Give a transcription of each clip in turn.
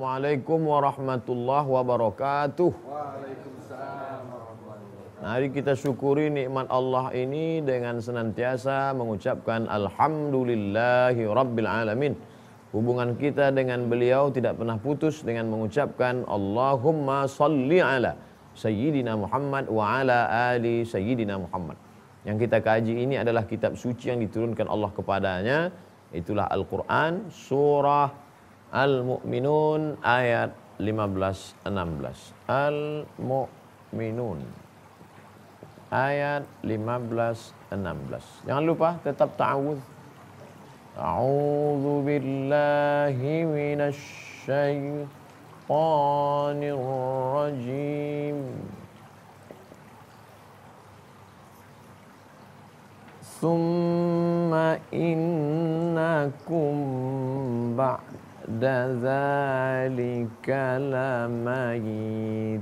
Assalamualaikum warahmatullahi wabarakatuh. Mari kita syukuri nikmat Allah ini dengan senantiasa mengucapkan Alhamdulillahi Rabbil Alamin. Hubungan kita dengan beliau tidak pernah putus dengan mengucapkan Allahumma salli ala Sayyidina Muhammad wa ala ali Sayyidina Muhammad. Yang kita kaji ini adalah kitab suci yang diturunkan Allah kepadanya. Itulah Al-Quran surah Al-Mu'minun ayat 15-16. Al-Mu'minun ayat 15 16. Jangan lupa tetap ta'awudz. A'udzu billahi minasy syaithanir rajim. Summa innakum dzalika lamayitun.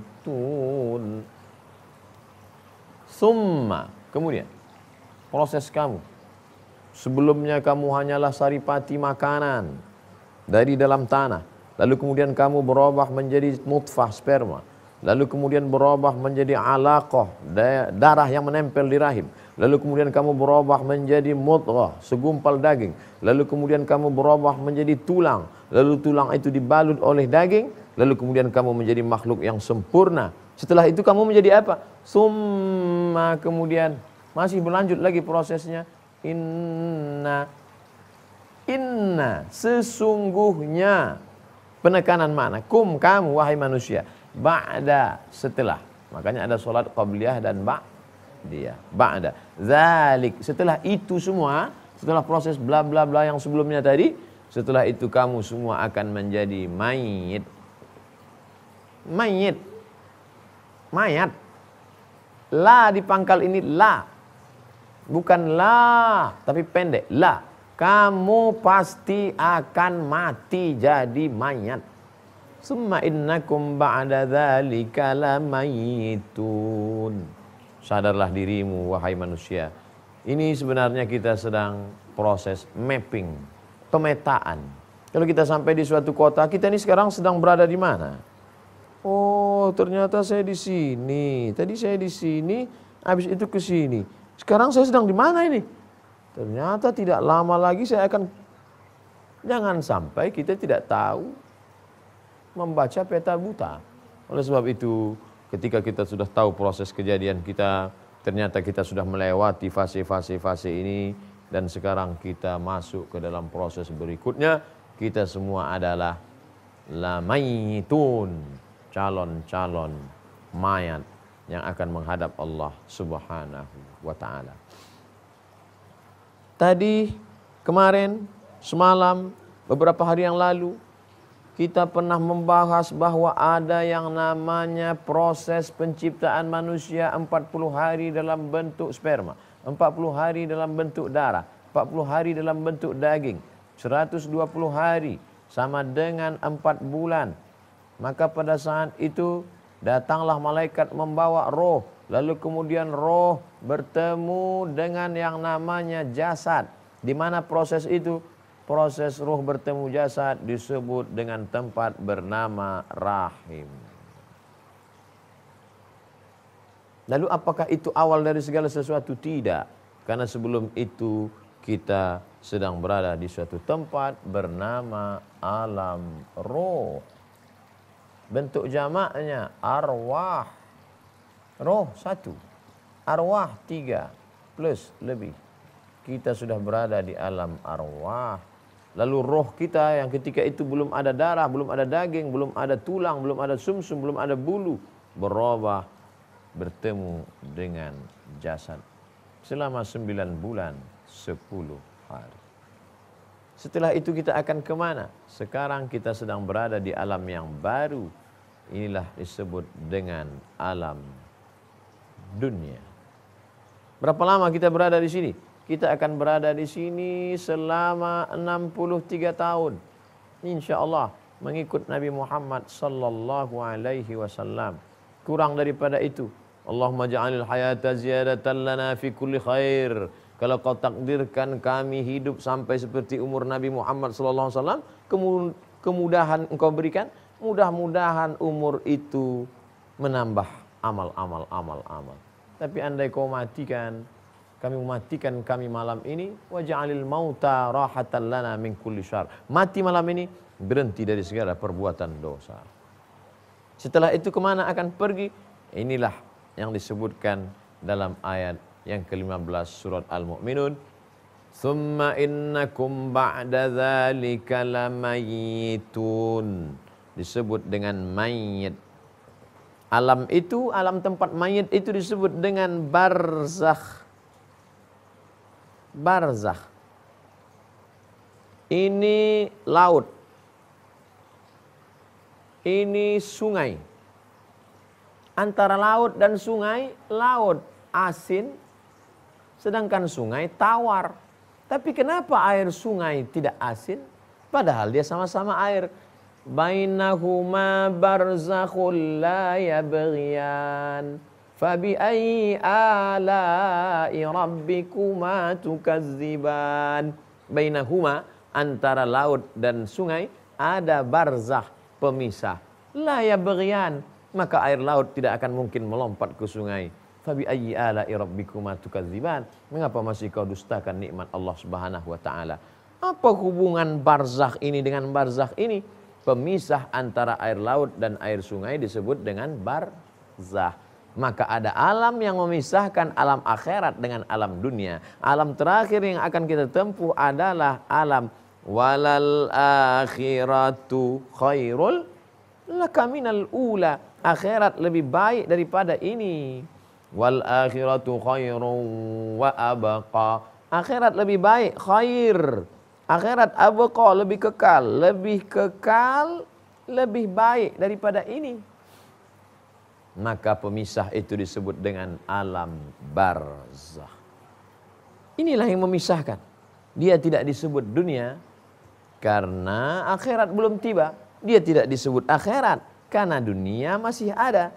Summa. Kemudian. Proses kamu. Sebelumnya kamu hanyalah saripati makanan. Dari dalam tanah. Lalu kemudian kamu berubah menjadi nutfah sperma. Lalu kemudian berubah menjadi alaqah, darah yang menempel di rahim. Lalu kemudian kamu berubah menjadi mudghah, segumpal daging. Lalu kemudian kamu berubah menjadi tulang. Lalu tulang itu dibalut oleh daging. Lalu kemudian kamu menjadi makhluk yang sempurna. Setelah itu kamu menjadi apa? Summa kemudian masih berlanjut lagi prosesnya. Inna Inna sesungguhnya penekanan mana? Kum kamu wahai manusia. Ba'da setelah. Makanya ada solat qabliyah dan ba'diyah. Ba'da. Zalik. Setelah itu semua. Setelah proses bla bla bla yang sebelumnya tadi. Setelah itu kamu semua akan menjadi mayit. Mayit. Mayat. La di pangkal ini la. Bukan la, tapi pendek. La. Kamu pasti akan mati jadi mayat. Summa innakum ba'da dzalika lamayitun. Sadarlah dirimu wahai manusia. Ini sebenarnya kita sedang proses mapping, pemetaan. Kalau kita sampai di suatu kota, kita ini sekarang sedang berada di mana? Oh, ternyata saya di sini. Tadi saya di sini, habis itu ke sini. Sekarang saya sedang di mana ini? Ternyata tidak lama lagi saya akan jangan sampai kita tidak tahu membaca peta buta. Oleh sebab itu, ketika kita sudah tahu proses kejadian kita, ternyata kita sudah melewati fase-fase fase ini dan sekarang kita masuk ke dalam proses berikutnya, kita semua adalah lamaitun calon-calon mayat yang akan menghadap Allah Subhanahu wa taala. Tadi kemarin semalam beberapa hari yang lalu kita pernah membahas bahwa ada yang namanya proses penciptaan manusia 40 hari dalam bentuk sperma, 40 hari dalam bentuk darah, 40 hari dalam bentuk daging, 120 hari sama dengan 4 bulan maka pada saat itu datanglah malaikat membawa roh. Lalu kemudian roh bertemu dengan yang namanya jasad. Di mana proses itu? Proses roh bertemu jasad disebut dengan tempat bernama rahim. Lalu apakah itu awal dari segala sesuatu? Tidak. Karena sebelum itu kita sedang berada di suatu tempat bernama alam roh. Bentuk jamaknya arwah. Roh satu. Arwah tiga. Plus lebih. Kita sudah berada di alam arwah. Lalu roh kita yang ketika itu belum ada darah, belum ada daging, belum ada tulang, belum ada sumsum, -sum, belum ada bulu. Berubah bertemu dengan jasad. Selama sembilan bulan, sepuluh hari. Setelah itu kita akan ke mana? Sekarang kita sedang berada di alam yang baru. Inilah disebut dengan alam dunia. Berapa lama kita berada di sini? Kita akan berada di sini selama 63 tahun. Insya Allah mengikut Nabi Muhammad sallallahu alaihi wasallam. Kurang daripada itu. Allahumma ja'alil hayata ziyadatan lana fi kulli khair. Kalau kau takdirkan kami hidup sampai seperti umur Nabi Muhammad SAW, kemudahan engkau berikan, mudah-mudahan umur itu menambah amal-amal amal-amal. Tapi andai kau matikan, kami mematikan kami malam ini waj'alil mauta rahatan lana min kulli syar. Mati malam ini berhenti dari segala perbuatan dosa. Setelah itu ke mana akan pergi? Inilah yang disebutkan dalam ayat yang ke-15 surat Al-Mu'minun. Thumma innakum ba'da dhalika lamayitun. Disebut dengan mayit. Alam itu, alam tempat mayit itu disebut dengan barzakh barzah. Ini laut. Ini sungai. Antara laut dan sungai, laut asin, sedangkan sungai tawar. Tapi kenapa air sungai tidak asin? Padahal dia sama-sama air. Bainahuma barzakhul la yabghiyan. Fabi'ayyi ala'i rabbikuma tukazziban. Bainahuma antara laut dan sungai ada barzah pemisah. La ya berian maka air laut tidak akan mungkin melompat ke sungai. Fabi ayyi ala'i rabbikuma tukadziban? Mengapa masih kau dustakan nikmat Allah Subhanahu wa taala? Apa hubungan barzah ini dengan barzah ini? Pemisah antara air laut dan air sungai disebut dengan barzah maka ada alam yang memisahkan alam akhirat dengan alam dunia. Alam terakhir yang akan kita tempuh adalah alam walal akhiratu khairul lakaminal ula. Akhirat lebih baik daripada ini. Wal akhiratu khairun wa abqa. Akhirat lebih baik, khair. Akhirat abqa lebih kekal, lebih kekal, lebih baik daripada ini maka pemisah itu disebut dengan alam barzah. Inilah yang memisahkan. Dia tidak disebut dunia karena akhirat belum tiba. Dia tidak disebut akhirat karena dunia masih ada.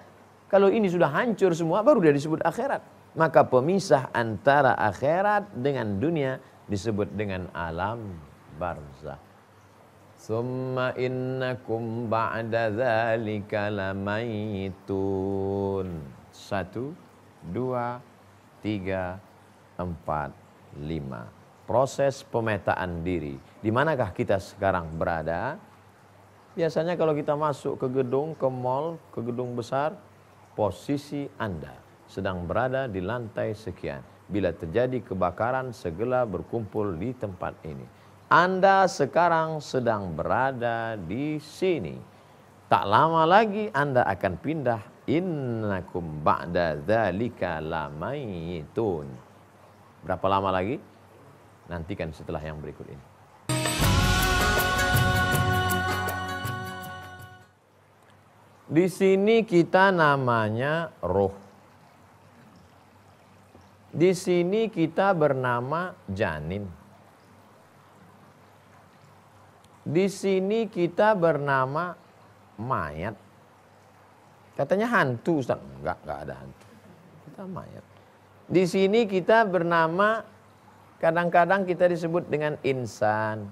Kalau ini sudah hancur semua baru dia disebut akhirat. Maka pemisah antara akhirat dengan dunia disebut dengan alam barzah. Summa innakum ba'da dzalika lamayitun. Satu, dua, tiga, empat, lima. Proses pemetaan diri. Di manakah kita sekarang berada? Biasanya kalau kita masuk ke gedung, ke mall, ke gedung besar, posisi Anda sedang berada di lantai sekian. Bila terjadi kebakaran, segera berkumpul di tempat ini anda sekarang sedang berada di sini. Tak lama lagi Anda akan pindah innakum ba'da dzalika lamaitun. Berapa lama lagi? Nantikan setelah yang berikut ini. Di sini kita namanya roh. Di sini kita bernama janin. Di sini kita bernama mayat. Katanya hantu Ustaz. Enggak, enggak ada hantu. Kita mayat. Di sini kita bernama kadang-kadang kita disebut dengan insan.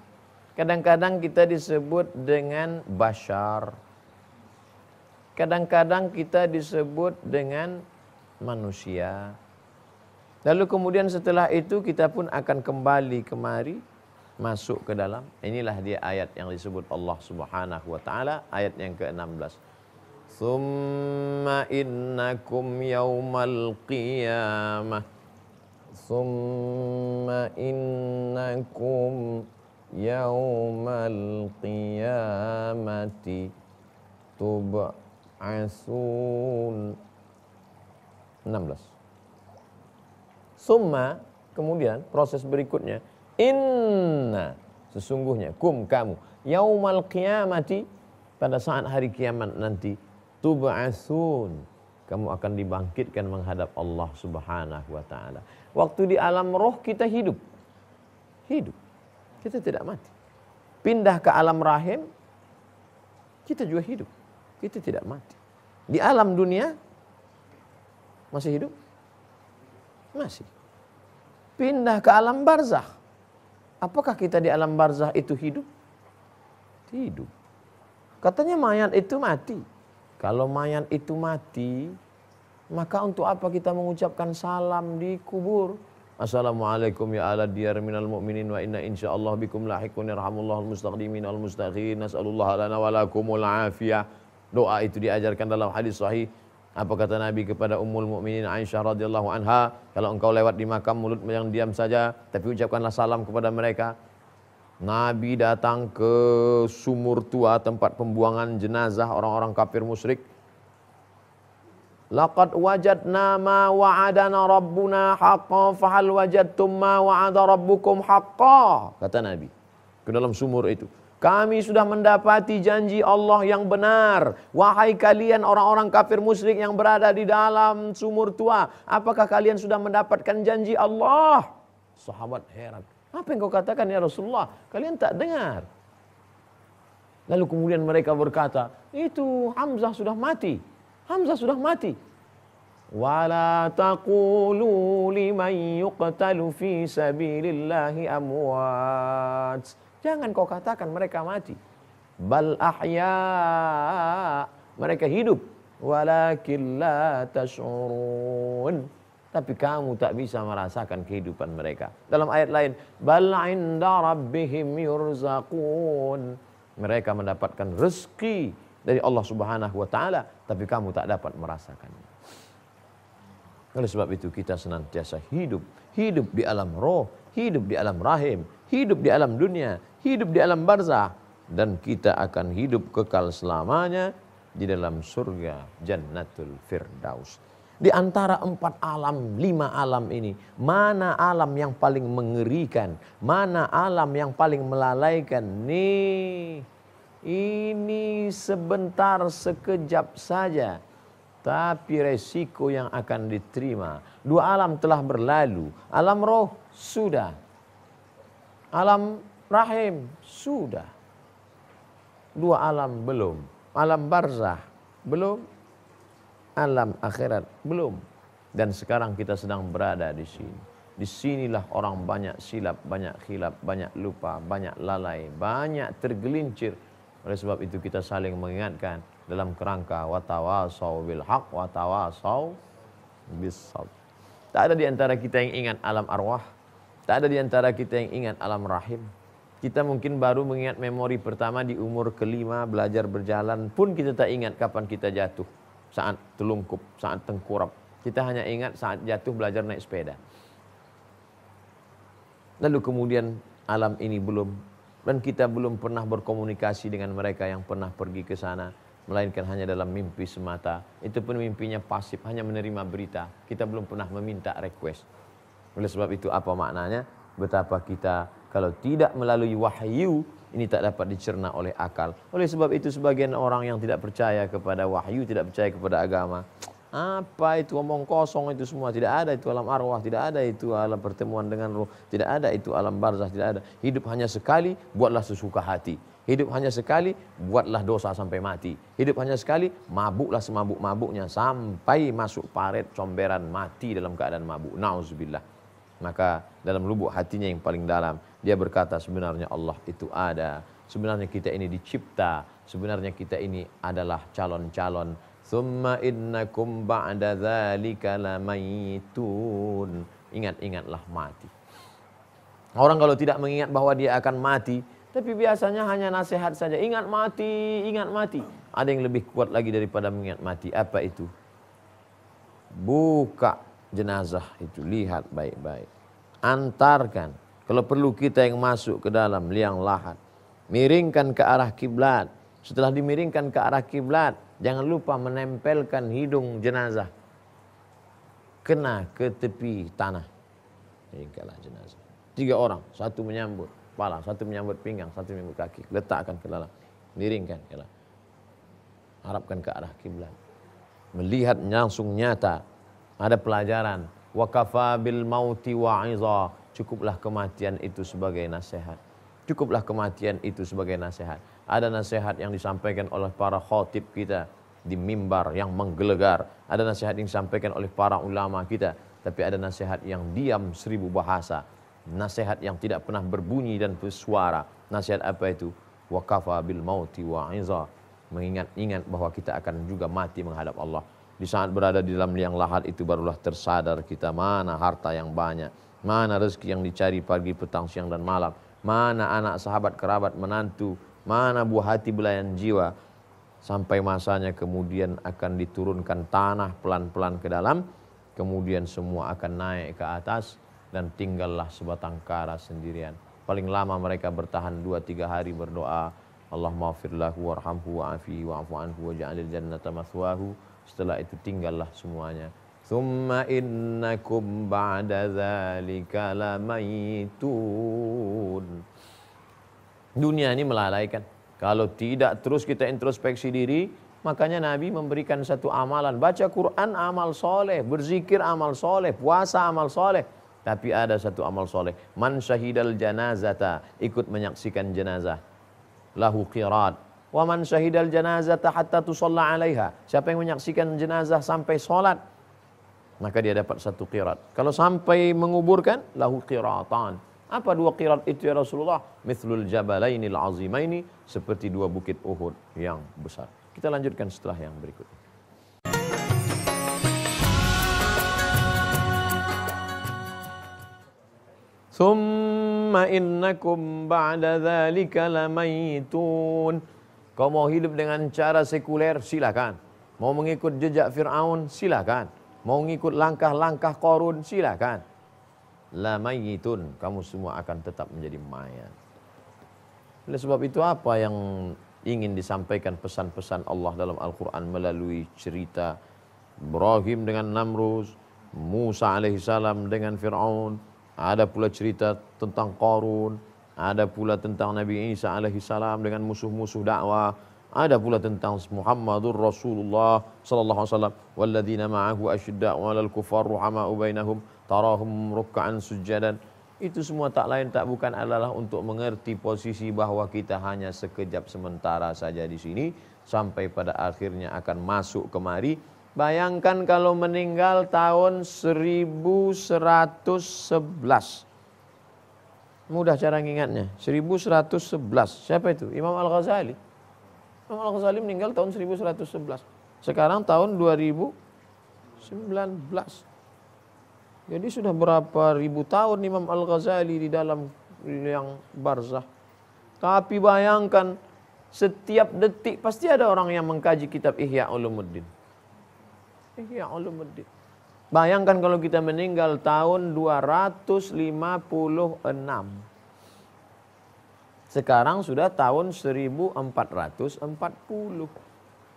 Kadang-kadang kita disebut dengan bashar. Kadang-kadang kita disebut dengan manusia. Lalu kemudian setelah itu kita pun akan kembali kemari masuk ke dalam. Inilah dia ayat yang disebut Allah Subhanahu wa taala ayat yang ke-16. Summa innakum yaumal qiyamah Summa innakum yaumal qiyamati tub'asun 16 Summa kemudian proses berikutnya Inna sesungguhnya kum kamu yaumal qiyamati pada saat hari kiamat nanti tub'atsun kamu akan dibangkitkan menghadap Allah Subhanahu wa taala. Waktu di alam roh kita hidup. Hidup. Kita tidak mati. Pindah ke alam rahim kita juga hidup. Kita tidak mati. Di alam dunia masih hidup? Masih. Pindah ke alam barzakh Apakah kita di alam barzah itu hidup? Hidup. Katanya mayat itu mati. Kalau mayat itu mati, maka untuk apa kita mengucapkan salam di kubur? Assalamualaikum ya ala diyar minal mu'minin wa inna insyaallah bikum lahikun yarhamullahu al-mustaqdimin wal mustaqin nas'alullah lana wa lakumul afiyah. Doa itu diajarkan dalam hadis sahih. Apa kata Nabi kepada Ummul Mukminin Aisyah radhiyallahu anha, kalau engkau lewat di makam mulut yang diam saja, tapi ucapkanlah salam kepada mereka. Nabi datang ke sumur tua tempat pembuangan jenazah orang-orang kafir musyrik. Laqad wajadna ma wa'adana rabbuna haqqa fahal wajadtum ma wa'ada rabbukum haqqa kata Nabi. Ke dalam sumur itu kami sudah mendapati janji Allah yang benar. Wahai kalian orang-orang kafir musyrik yang berada di dalam sumur tua. Apakah kalian sudah mendapatkan janji Allah? Sahabat heran. Apa yang kau katakan ya Rasulullah? Kalian tak dengar. Lalu kemudian mereka berkata, itu Hamzah sudah mati. Hamzah sudah mati. Yuqtalu fi sabilillahi amwat. Jangan kau katakan mereka mati. Bal ahya. Mereka hidup. Walakin la tash'urun. Tapi kamu tak bisa merasakan kehidupan mereka. Dalam ayat lain, bal inda rabbihim yurzaqun. Mereka mendapatkan rezeki dari Allah Subhanahu wa taala, tapi kamu tak dapat merasakannya. Oleh sebab itu kita senantiasa hidup, hidup di alam roh, hidup di alam rahim, hidup di alam dunia, hidup di alam barzah dan kita akan hidup kekal selamanya di dalam surga Jannatul Firdaus. Di antara empat alam, lima alam ini, mana alam yang paling mengerikan? Mana alam yang paling melalaikan? Nih, ini sebentar sekejap saja. Tapi resiko yang akan diterima. Dua alam telah berlalu. Alam roh sudah. Alam rahim sudah. Dua alam belum. Alam barzah belum. Alam akhirat belum. Dan sekarang kita sedang berada di sini. Di sinilah orang banyak silap, banyak khilaf, banyak lupa, banyak lalai, banyak tergelincir oleh sebab itu kita saling mengingatkan dalam kerangka watawasau bil haq watawasau bis Tak ada di antara kita yang ingat alam arwah. Tak ada di antara kita yang ingat alam rahim. Kita mungkin baru mengingat memori pertama di umur kelima belajar berjalan pun kita tak ingat kapan kita jatuh. Saat telungkup, saat tengkurap. Kita hanya ingat saat jatuh belajar naik sepeda. Lalu kemudian alam ini belum dan kita belum pernah berkomunikasi dengan mereka yang pernah pergi ke sana melainkan hanya dalam mimpi semata itu pun mimpinya pasif hanya menerima berita kita belum pernah meminta request oleh sebab itu apa maknanya betapa kita kalau tidak melalui wahyu ini tak dapat dicerna oleh akal oleh sebab itu sebagian orang yang tidak percaya kepada wahyu tidak percaya kepada agama apa itu omong kosong itu semua? Tidak ada itu alam arwah, tidak ada itu alam pertemuan dengan roh, tidak ada itu alam barzah, tidak ada. Hidup hanya sekali, buatlah sesuka hati. Hidup hanya sekali, buatlah dosa sampai mati. Hidup hanya sekali, mabuklah semabuk-mabuknya sampai masuk paret comberan mati dalam keadaan mabuk. Nauzubillah. Maka dalam lubuk hatinya yang paling dalam, dia berkata sebenarnya Allah itu ada. Sebenarnya kita ini dicipta. Sebenarnya kita ini adalah calon-calon Thumma innakum ba'da dzalika lamayitun. Ingat-ingatlah mati. Orang kalau tidak mengingat bahwa dia akan mati, tapi biasanya hanya nasihat saja. Ingat mati, ingat mati. Ada yang lebih kuat lagi daripada mengingat mati. Apa itu? Buka jenazah itu, lihat baik-baik. Antarkan. Kalau perlu kita yang masuk ke dalam liang lahat. Miringkan ke arah kiblat. Setelah dimiringkan ke arah kiblat, Jangan lupa menempelkan hidung jenazah kena ke tepi tanah. Tinggallah jenazah. Tiga orang, satu menyambut kepala, satu menyambut pinggang, satu menyambut kaki. Letakkan ke dalam, miringkan ke dalam. Harapkan ke arah kiblat. Melihat langsung nyata ada pelajaran. Wakafa bil mauti wa'iza. Cukuplah kematian itu sebagai nasihat. Cukuplah kematian itu sebagai nasihat. Ada nasihat yang disampaikan oleh para khotib kita di mimbar yang menggelegar. Ada nasihat yang disampaikan oleh para ulama kita. Tapi ada nasihat yang diam seribu bahasa. Nasihat yang tidak pernah berbunyi dan bersuara. Nasihat apa itu? Wakafa bil mauti wa'iza. mengingat-ingat bahwa kita akan juga mati menghadap Allah. Di saat berada di dalam liang lahat itu barulah tersadar kita mana harta yang banyak, mana rezeki yang dicari pagi, petang, siang dan malam, mana anak, sahabat, kerabat, menantu, mana buah hati belayan jiwa. Sampai masanya kemudian akan diturunkan tanah pelan-pelan ke dalam, kemudian semua akan naik ke atas dan tinggallah sebatang kara sendirian. Paling lama mereka bertahan dua tiga hari berdoa, Allah maafir lahu warhamhu wa'afihi wa'afu anhu wa ja'alil jannata mathwahu setelah itu tinggallah semuanya. Thumma innakum ba'da dzalika lamayitun. Dunia ini melalaikan. Kalau tidak terus kita introspeksi diri, makanya Nabi memberikan satu amalan. Baca Quran amal soleh, berzikir amal soleh, puasa amal soleh. Tapi ada satu amal soleh. Man syahidal janazata, ikut menyaksikan jenazah. Lahu qirat, Wa man syahidal janazata hatta tusalla 'alaiha. Siapa yang menyaksikan jenazah sampai salat maka dia dapat satu qirat. Kalau sampai menguburkan lahu qiratan. Apa dua qirat itu ya Rasulullah? Mithlul jabalainil azimaini seperti dua bukit Uhud yang besar. Kita lanjutkan setelah yang berikut. Thumma innakum ba'da dhalika lamaytun. Kau mau hidup dengan cara sekuler, silakan. Mau mengikut jejak Fir'aun, silakan. Mau mengikut langkah-langkah korun, silakan. La mayyitun, kamu semua akan tetap menjadi mayat. Oleh sebab itu apa yang ingin disampaikan pesan-pesan Allah dalam Al-Quran melalui cerita Ibrahim dengan Namrus, Musa alaihissalam dengan Fir'aun, ada pula cerita tentang Korun, ada pula tentang Nabi Isa alaihi salam dengan musuh-musuh dakwah. Ada pula tentang Muhammadur Rasulullah sallallahu alaihi wasallam walladzina ma'ahu asyidda'u 'alal kuffar ruhama'u bainahum tarahum ruk'an sujadan. Itu semua tak lain tak bukan adalah untuk mengerti posisi bahwa kita hanya sekejap sementara saja di sini sampai pada akhirnya akan masuk kemari. Bayangkan kalau meninggal tahun 1111 Mudah cara mengingatnya. 1111. Siapa itu? Imam Al-Ghazali. Imam Al-Ghazali meninggal tahun 1111. Sekarang tahun 2019. Jadi sudah berapa ribu tahun Imam Al-Ghazali di dalam yang barzah. Tapi bayangkan setiap detik pasti ada orang yang mengkaji kitab Ihya Ulumuddin. Ihya Ulumuddin. Bayangkan kalau kita meninggal tahun 256. Sekarang sudah tahun 1440.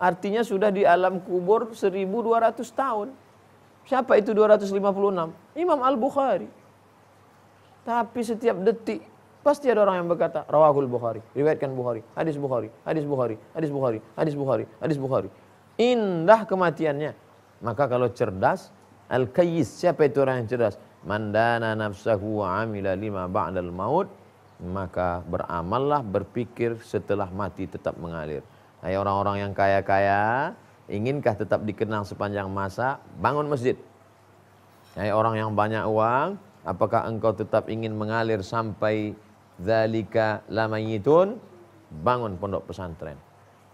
Artinya sudah di alam kubur 1200 tahun. Siapa itu 256? Imam Al-Bukhari. Tapi setiap detik pasti ada orang yang berkata rawahul Bukhari, riwayatkan Bukhari, hadis Bukhari, hadis Bukhari, hadis Bukhari, hadis Bukhari, hadis Bukhari. Indah kematiannya. Maka kalau cerdas Al-Kayyis, siapa itu orang yang cerdas? Mandana nafsahu amila lima ba'dal maut, maka beramallah, berpikir setelah mati tetap mengalir. Hai orang-orang yang kaya-kaya, inginkah tetap dikenang sepanjang masa? Bangun masjid. Hai orang yang banyak uang, apakah engkau tetap ingin mengalir sampai zalika lamayitun? Bangun pondok pesantren.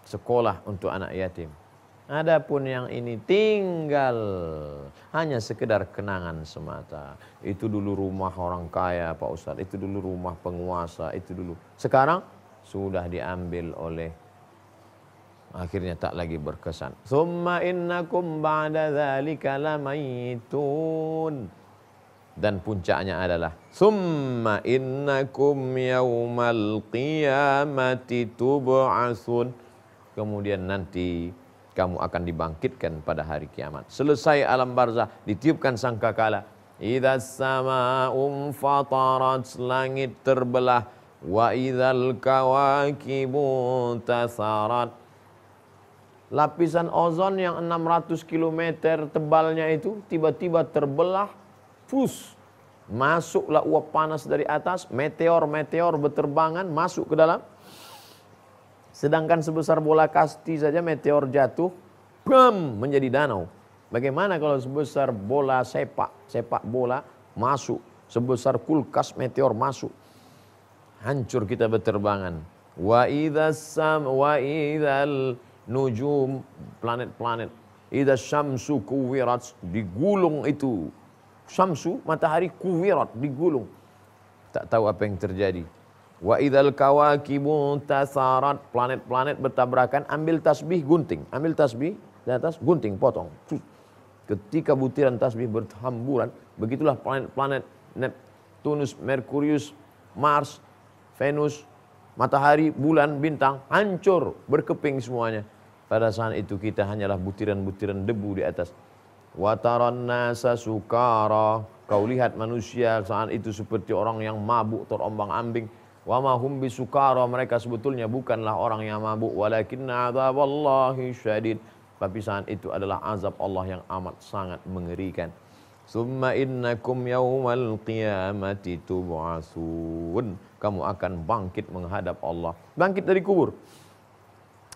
Sekolah untuk anak yatim Adapun yang ini tinggal hanya sekedar kenangan semata. Itu dulu rumah orang kaya Pak Ustadz, itu dulu rumah penguasa, itu dulu. Sekarang sudah diambil oleh akhirnya tak lagi berkesan. Summa innakum ba'da dzalika lamayitun. Dan puncaknya adalah summa innakum yaumal qiyamati tub'atsun. Kemudian nanti kamu akan dibangkitkan pada hari kiamat. Selesai alam barzah, ditiupkan sangkakala. Idza sama'um fatarat langit terbelah wa idzal kawakibu tasarat. Lapisan ozon yang 600 km tebalnya itu tiba-tiba terbelah, fus. Masuklah uap panas dari atas, meteor-meteor berterbangan masuk ke dalam Sedangkan sebesar bola kasti saja meteor jatuh, bam, menjadi danau. Bagaimana kalau sebesar bola sepak, sepak bola masuk, sebesar kulkas meteor masuk. Hancur kita berterbangan. Wa sam wa idzal nujum, planet-planet. Idza syamsu kuwirat, digulung itu. Syamsu, matahari kuwirat, digulung. Tak tahu apa yang terjadi. Wa idzal kawakibu tasarat, planet-planet bertabrakan, ambil tasbih gunting, ambil tasbih di atas gunting potong. Ketika butiran tasbih berhamburan, begitulah planet-planet Neptunus, Merkurius, Mars, Venus, matahari, bulan, bintang hancur, berkeping semuanya. Pada saat itu kita hanyalah butiran-butiran debu di atas. Wataran nasa sukara. Kau lihat manusia saat itu seperti orang yang mabuk terombang-ambing. Wa ma hum bisukara. Mereka sebetulnya bukanlah orang yang mabuk. Walakinna azaballahi syadid. Tapi saat itu adalah azab Allah yang amat sangat mengerikan. Summa innakum yawmal qiyamati tub'asun. Kamu akan bangkit menghadap Allah. Bangkit dari kubur.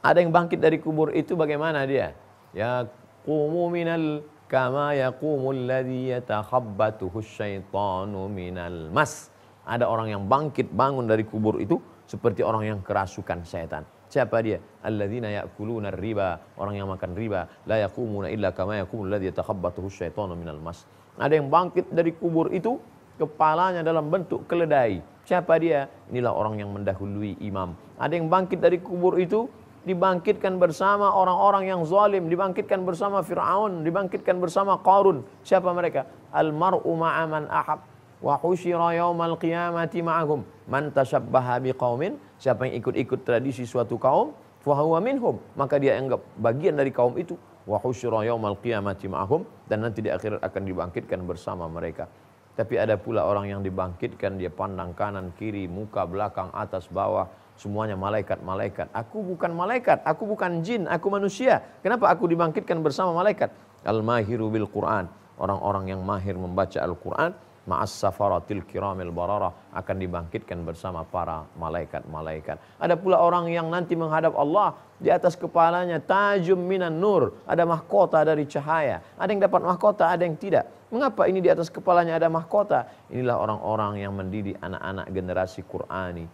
Ada yang bangkit dari kubur itu bagaimana dia? Ya qumu minal kama yaqumul ladzi yatakhabbatuhu syaitanu minal mas. Ada orang yang bangkit bangun dari kubur itu seperti orang yang kerasukan setan. Siapa dia? Alladzina ya'kuluna riba. Orang yang makan riba. La yaqumuna illa kama yaqumul ladzi yatakhabbatuhu syaitanu minal mas. Ada yang bangkit dari kubur itu, kepalanya dalam bentuk keledai. Siapa dia? Inilah orang yang mendahului imam. Ada yang bangkit dari kubur itu, dibangkitkan bersama orang-orang yang zalim, dibangkitkan bersama Fir'aun, dibangkitkan bersama Qarun. Siapa mereka? Al-mar'u ma'aman ahab wa husyira yaumal qiyamati ma'ahum man tashabbaha biqaumin siapa yang ikut-ikut tradisi suatu kaum fahuwa minhum maka dia anggap bagian dari kaum itu wa husyira yaumal qiyamati ma'hum dan nanti di akhirat akan dibangkitkan bersama mereka. Tapi ada pula orang yang dibangkitkan dia pandang kanan kiri, muka belakang, atas bawah, semuanya malaikat-malaikat. Aku bukan malaikat, aku bukan jin, aku manusia. Kenapa aku dibangkitkan bersama malaikat? Al-mahiru bil Quran. Orang-orang yang mahir membaca Al-Quran ma'as safaratil kiramil bararah akan dibangkitkan bersama para malaikat-malaikat. Ada pula orang yang nanti menghadap Allah di atas kepalanya tajum minan nur, ada mahkota dari cahaya. Ada yang dapat mahkota, ada yang tidak. Mengapa ini di atas kepalanya ada mahkota? Inilah orang-orang yang mendidik anak-anak generasi Qurani.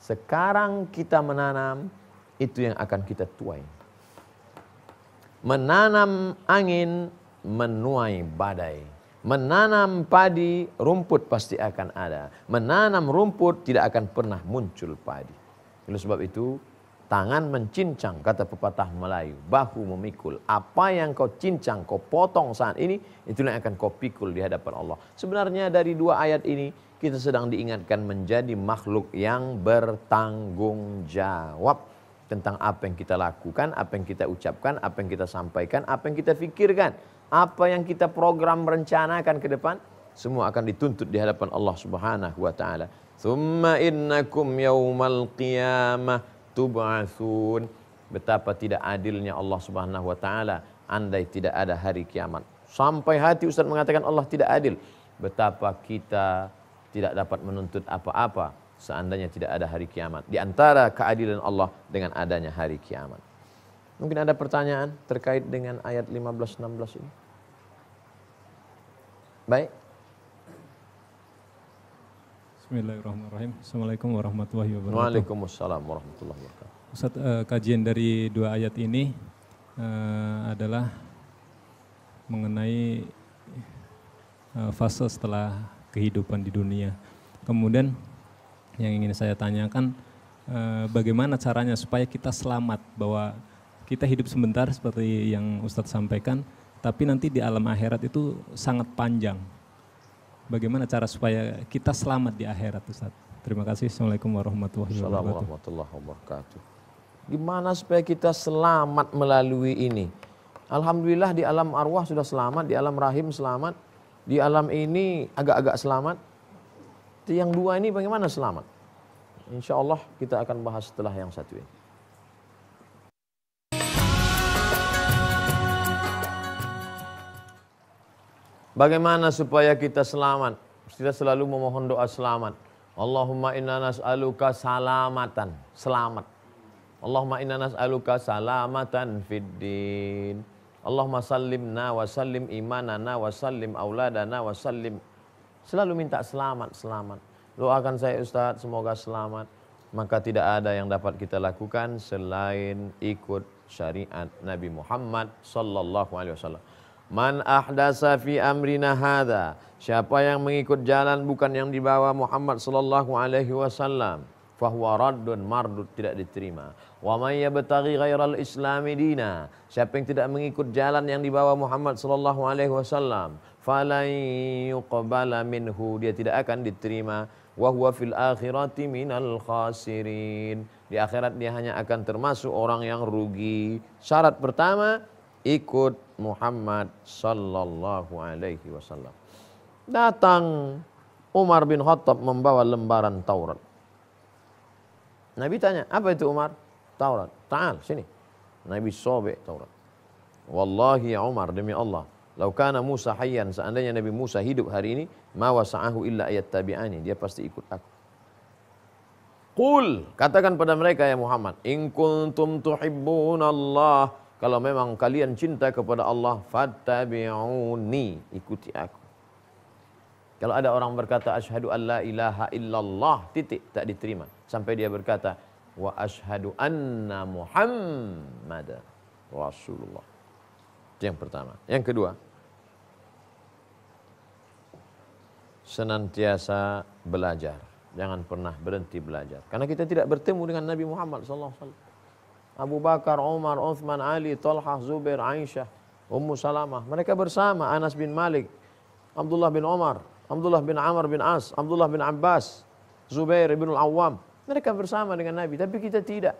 Sekarang kita menanam, itu yang akan kita tuai. Menanam angin, menuai badai. Menanam padi, rumput pasti akan ada. Menanam rumput tidak akan pernah muncul padi. Oleh sebab itu, tangan mencincang, kata pepatah Melayu. Bahu memikul. Apa yang kau cincang, kau potong saat ini, itulah yang akan kau pikul di hadapan Allah. Sebenarnya dari dua ayat ini, kita sedang diingatkan menjadi makhluk yang bertanggung jawab tentang apa yang kita lakukan, apa yang kita ucapkan, apa yang kita sampaikan, apa yang kita pikirkan apa yang kita program rencanakan ke depan semua akan dituntut di hadapan Allah Subhanahu wa taala. Tsumma innakum yaumal qiyamah tub'atsun. Betapa tidak adilnya Allah Subhanahu wa taala andai tidak ada hari kiamat. Sampai hati Ustaz mengatakan Allah tidak adil. Betapa kita tidak dapat menuntut apa-apa seandainya tidak ada hari kiamat. Di antara keadilan Allah dengan adanya hari kiamat. Mungkin ada pertanyaan terkait dengan ayat 15-16 ini. Baik. Bismillahirrahmanirrahim. Assalamualaikum warahmatullahi wabarakatuh. Waalaikumsalam warahmatullahi wabarakatuh. Ustaz, uh, kajian dari dua ayat ini uh, adalah mengenai uh, fase setelah kehidupan di dunia. Kemudian yang ingin saya tanyakan, uh, bagaimana caranya supaya kita selamat bahwa kita hidup sebentar seperti yang Ustadz sampaikan, tapi nanti di alam akhirat itu sangat panjang. Bagaimana cara supaya kita selamat di akhirat Ustadz? Terima kasih. Assalamualaikum warahmatullahi wabarakatuh. Gimana supaya kita selamat melalui ini? Alhamdulillah di alam arwah sudah selamat, di alam rahim selamat, di alam ini agak-agak selamat. Yang dua ini bagaimana selamat? Insya Allah kita akan bahas setelah yang satu ini. Bagaimana supaya kita selamat? Kita selalu memohon doa selamat. Allahumma inna nas'aluka salamatan. Selamat. Allahumma inna nas'aluka salamatan fid din. Allahumma sallimna wa sallim imanana wa sallim auladana wa sallim. Selalu minta selamat, selamat. Doakan saya Ustaz, semoga selamat. maka tidak ada yang dapat kita lakukan selain ikut syariat Nabi Muhammad sallallahu alaihi wasallam. Man ahdasa fi amrina hadza. Siapa yang mengikut jalan bukan yang dibawa Muhammad sallallahu alaihi wasallam, fahuwa raddun mardud tidak diterima. Wa may yabtaghi ghairal islami dina. Siapa yang tidak mengikut jalan yang dibawa Muhammad sallallahu alaihi wasallam, falan yuqbala minhu. Dia tidak akan diterima wa huwa fil akhirati minal khasirin. Di akhirat dia hanya akan termasuk orang yang rugi. Syarat pertama ikut Muhammad sallallahu alaihi wasallam. Datang Umar bin Khattab membawa lembaran Taurat. Nabi tanya, apa itu Umar? Taurat. Ta'al, sini. Nabi sobek Taurat. Wallahi ya Umar, demi Allah. Laukana Musa hayyan, seandainya Nabi Musa hidup hari ini, ma wasa'ahu illa ayat tabi'ani. Dia pasti ikut aku. Qul, katakan pada mereka ya Muhammad, in kuntum tuhibbun Allah, kalau memang kalian cinta kepada Allah, fattabi'uni, ikuti aku. Kalau ada orang berkata asyhadu an la ilaha illallah, titik tak diterima sampai dia berkata wa asyhadu anna Muhammad Rasulullah. Itu yang pertama. Yang kedua, senantiasa belajar. Jangan pernah berhenti belajar. Karena kita tidak bertemu dengan Nabi Muhammad SAW. Abu Bakar, Umar, Uthman, Ali, Talha, Zubair, Aisyah, Ummu Salamah. Mereka bersama Anas bin Malik, Abdullah bin Umar, Abdullah bin Amr bin As, Abdullah bin Abbas, Zubair bin Al-Awwam. Mereka bersama dengan Nabi. Tapi kita tidak.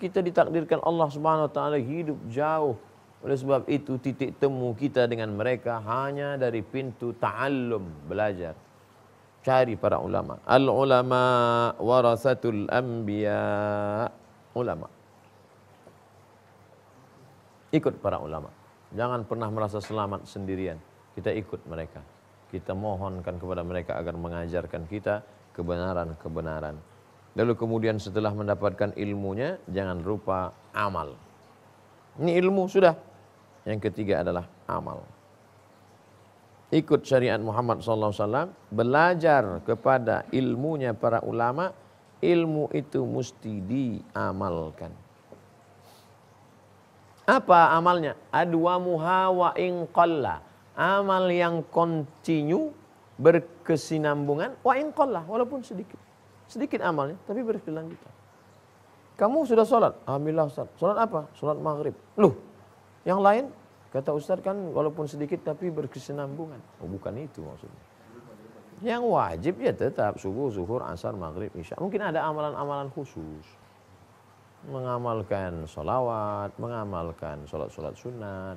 Kita ditakdirkan Allah subhanahu wa ta'ala hidup jauh oleh sebab itu titik temu kita dengan mereka hanya dari pintu ta'allum, belajar. Cari para ulama. Al-ulama warasatul anbiya. Ulama. Ikut para ulama. Jangan pernah merasa selamat sendirian. Kita ikut mereka. Kita mohonkan kepada mereka agar mengajarkan kita kebenaran-kebenaran. Lalu kemudian setelah mendapatkan ilmunya, jangan lupa amal. Ini ilmu sudah, yang ketiga adalah amal. Ikut syariat Muhammad SAW, belajar kepada ilmunya para ulama, ilmu itu mesti diamalkan. Apa amalnya? Adwa muhawa inqalla. Amal yang kontinu, berkesinambungan, wa inqalla, walaupun sedikit. Sedikit amalnya, tapi berkelanjutan. Kamu sudah sholat? Alhamdulillah Ustaz. Sholat apa? Sholat maghrib. Loh, yang lain kata Ustaz kan walaupun sedikit tapi berkesinambungan. Oh bukan itu maksudnya. Yang wajib ya tetap subuh, zuhur, asar, maghrib, isya. Mungkin ada amalan-amalan khusus. Mengamalkan sholawat, mengamalkan sholat-sholat sunat.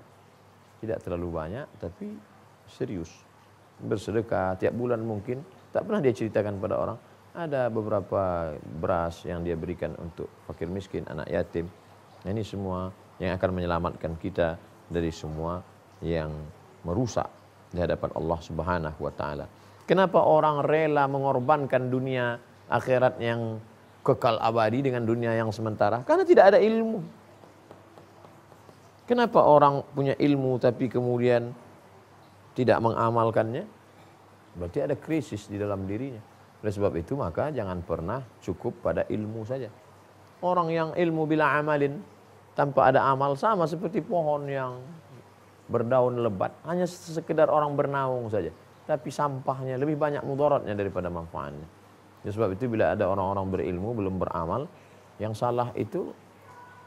Tidak terlalu banyak tapi serius. Bersedekah tiap bulan mungkin. Tak pernah dia ceritakan pada orang. Ada beberapa beras yang dia berikan untuk fakir miskin, anak yatim. Ini semua yang akan menyelamatkan kita dari semua yang merusak di hadapan Allah Subhanahu wa taala. Kenapa orang rela mengorbankan dunia akhirat yang kekal abadi dengan dunia yang sementara? Karena tidak ada ilmu. Kenapa orang punya ilmu tapi kemudian tidak mengamalkannya? Berarti ada krisis di dalam dirinya. Oleh sebab itu maka jangan pernah cukup pada ilmu saja. Orang yang ilmu bila amalin tanpa ada amal sama seperti pohon yang berdaun lebat hanya sekedar orang bernaung saja tapi sampahnya lebih banyak mudaratnya daripada manfaatnya ya, sebab itu bila ada orang-orang berilmu belum beramal yang salah itu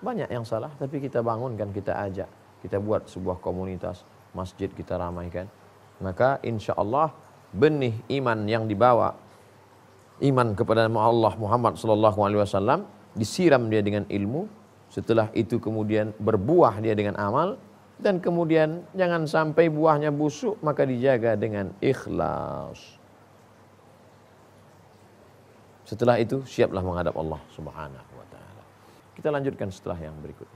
banyak yang salah. Tapi kita bangunkan kita ajak kita buat sebuah komunitas masjid kita ramaikan. Maka insya Allah benih iman yang dibawa iman kepada Allah Muhammad sallallahu alaihi wasallam disiram dia dengan ilmu. Setelah itu kemudian berbuah dia dengan amal. Dan kemudian jangan sampai buahnya busuk maka dijaga dengan ikhlas. Setelah itu siaplah menghadap Allah Subhanahu wa taala. Kita lanjutkan setelah yang berikut.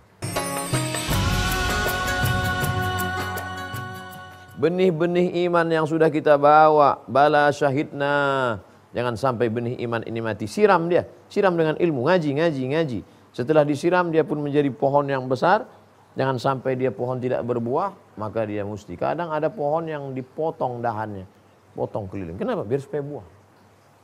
Benih-benih iman yang sudah kita bawa, bala syahidna. Jangan sampai benih iman ini mati. Siram dia, siram dengan ilmu, ngaji, ngaji, ngaji. Setelah disiram dia pun menjadi pohon yang besar. Jangan sampai dia pohon tidak berbuah, maka dia mesti. Kadang ada pohon yang dipotong dahannya, potong keliling. Kenapa? Biar supaya buah.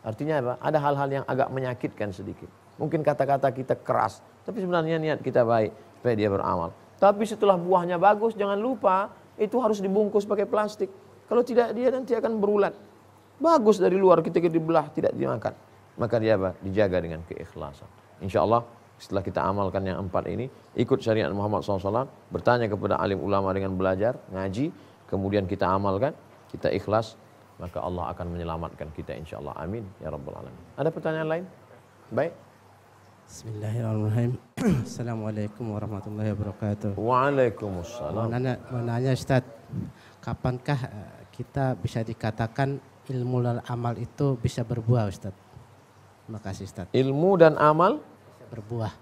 Artinya apa? Ada hal-hal yang agak menyakitkan sedikit. Mungkin kata-kata kita keras, tapi sebenarnya niat kita baik supaya dia beramal. Tapi setelah buahnya bagus, jangan lupa itu harus dibungkus pakai plastik. Kalau tidak dia nanti akan berulat. Bagus dari luar ketika dibelah tidak dimakan. Maka dia apa? Dijaga dengan keikhlasan. Insya Allah setelah kita amalkan yang empat ini, ikut syariat Muhammad SAW, bertanya kepada alim ulama dengan belajar, ngaji, kemudian kita amalkan, kita ikhlas, maka Allah akan menyelamatkan kita insya Allah. Amin. Ya Rabbal Alamin. Ada pertanyaan lain? Baik. Bismillahirrahmanirrahim. Assalamualaikum warahmatullahi wabarakatuh. Waalaikumsalam. Mau nanya, mau nanya Ustaz, kapankah eh, kita bisa dikatakan ilmu dan amal itu bisa berbuah Ustaz? Terima kasih Ustaz. Ilmu dan amal Bisa berbuah.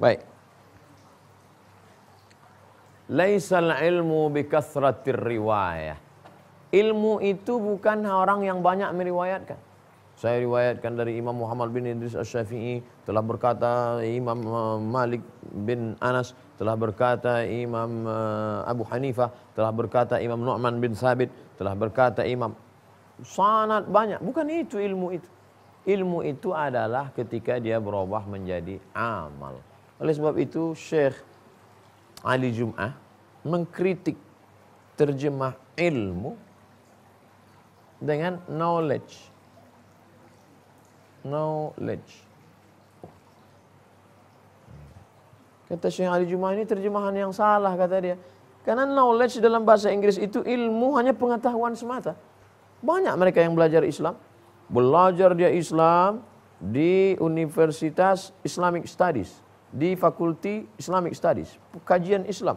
Baik. Laisal ilmu bikasratir riwayah. Ilmu itu bukan orang yang banyak meriwayatkan. Saya riwayatkan dari Imam Muhammad bin Idris Asy-Syafi'i telah berkata Imam eh, Malik bin Anas telah berkata Imam eh, Abu Hanifah telah berkata Imam Nu'man bin Sabit telah berkata Imam. Sangat banyak. Bukan itu ilmu itu. Ilmu itu adalah ketika dia berubah menjadi amal. Oleh sebab itu Syekh Ali Jum'ah mengkritik terjemah ilmu dengan knowledge knowledge kata Syekh Ali Jum'ah ini terjemahan yang salah kata dia karena knowledge dalam bahasa Inggris itu ilmu hanya pengetahuan semata banyak mereka yang belajar Islam. Belajar dia Islam di Universitas Islamic Studies. Di Fakulti Islamic Studies. Kajian Islam.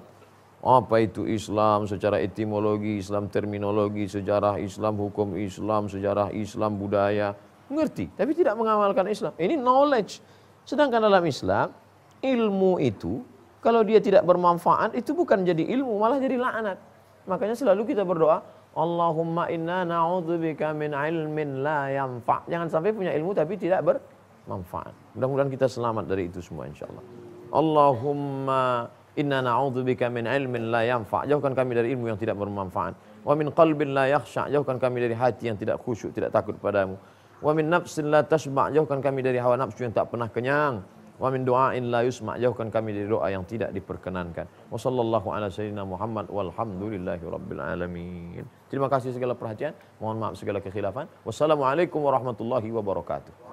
Apa itu Islam secara etimologi, Islam terminologi, sejarah Islam, hukum Islam, sejarah Islam, budaya. Ngerti, tapi tidak mengamalkan Islam. Ini knowledge. Sedangkan dalam Islam, ilmu itu kalau dia tidak bermanfaat itu bukan jadi ilmu, malah jadi laknat. Makanya selalu kita berdoa, Allahumma inna na'udzubika min ilmin la yanfa. Jangan sampai punya ilmu tapi tidak bermanfaat. Mudah-mudahan kita selamat dari itu semua insyaallah. Allahumma inna na'udzubika min ilmin la yanfa. Jauhkan kami dari ilmu yang tidak bermanfaat. Wa min qalbin la yakhsha. Jauhkan kami dari hati yang tidak khusyuk, tidak takut padamu. Wa min nafsin la tashba. Jauhkan kami dari hawa nafsu yang tak pernah kenyang. Wa min du'ain la yusma. Jauhkan kami dari doa yang tidak diperkenankan. Wa sallallahu ala sayyidina Muhammad walhamdulillahi rabbil alamin. Terima kasih segala perhatian. Mohon maaf segala kekhilafan. Wassalamualaikum warahmatullahi wabarakatuh.